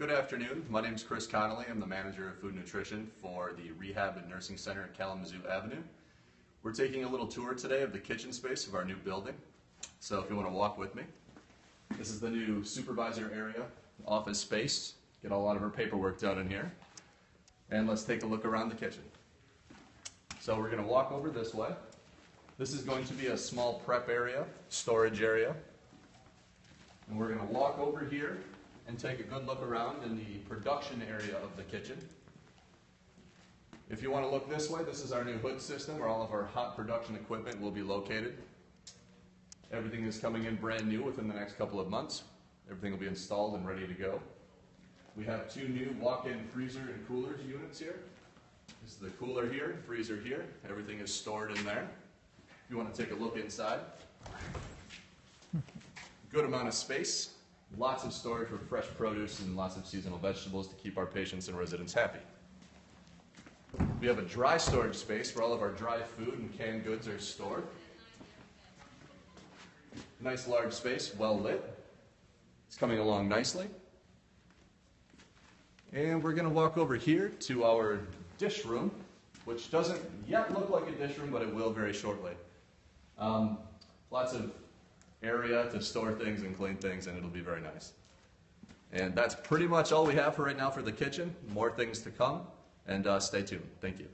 Good afternoon. My name is Chris Connolly. I'm the manager of food nutrition for the Rehab and Nursing Center at Kalamazoo Avenue. We're taking a little tour today of the kitchen space of our new building. So if you want to walk with me, this is the new supervisor area, office space. Get a lot of our paperwork done in here. And let's take a look around the kitchen. So we're going to walk over this way. This is going to be a small prep area, storage area. And we're going to walk over here and take a good look around in the production area of the kitchen. If you want to look this way, this is our new hood system where all of our hot production equipment will be located. Everything is coming in brand new within the next couple of months. Everything will be installed and ready to go. We have two new walk-in freezer and coolers units here. This is the cooler here, freezer here. Everything is stored in there. If you want to take a look inside, good amount of space, lots of storage for fresh produce and lots of seasonal vegetables to keep our patients and residents happy. We have a dry storage space where all of our dry food and canned goods are stored. Nice large space, well lit. It's coming along nicely. And we're going to walk over here to our dish room, which doesn't yet look like a dish room, but it will very shortly. Um, lots of area to store things and clean things, and it'll be very nice. And that's pretty much all we have for right now for the kitchen. More things to come, and uh, stay tuned. Thank you.